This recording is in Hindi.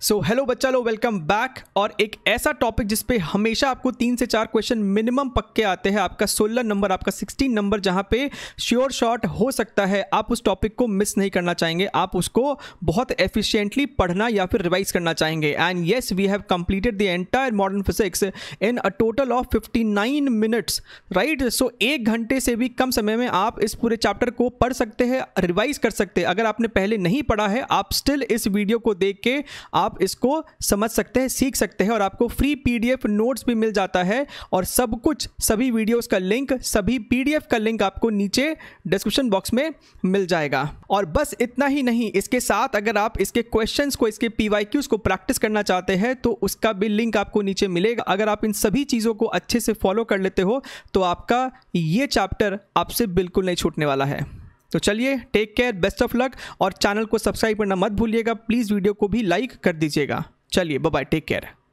सो हेलो बच्चा लो वेलकम बैक और एक ऐसा टॉपिक जिस पे हमेशा आपको तीन से चार क्वेश्चन मिनिमम पक्के आते हैं, आपका सोलह नंबर आपका सिक्सटीन नंबर जहाँ पे श्योर शॉट हो सकता है, आप उस टॉपिक को मिस नहीं करना चाहेंगे, आप उसको बहुत एफिशिएंटली पढ़ना या फिर रिवाइज करना चाहेंगे. And yes we have completed the entire modern physics in a total of fifty nine minutes right so एक घंटे से भी कम समय में आप इस पूरे चैप्टर को पढ़ सकते हैं रिवाइज कर सकते हैं. अगर आपने पहले नहीं पढ़ा है, आप स्टिल इस वीडियो को देख के आप आप इसको समझ सकते हैं, सीख सकते हैं और आपको फ्री पीडीएफ नोट्स भी मिल जाता है और सब कुछ, सभी वीडियोस का लिंक सभी पीडीएफ का लिंक आपको नीचे डिस्क्रिप्शन बॉक्स में मिल जाएगा। और बस इतना ही नहीं, इसके साथ अगर आप इसके क्वेश्चंस को, इसके पीवाईक्यूज को प्रैक्टिस करना चाहते हैं तो उसका भी लिंक आपको नीचे मिलेगा। अगर आप इन सभी चीज़ों को अच्छे से फॉलो कर लेते हो तो आपका ये चैप्टर आपसे बिल्कुल नहीं छूटने वाला है। तो चलिए take care best of luck और चैनल को सब्सक्राइब करना मत भूलिएगा। प्लीज़ वीडियो को भी लाइक कर दीजिएगा। चलिए बाय टेक केयर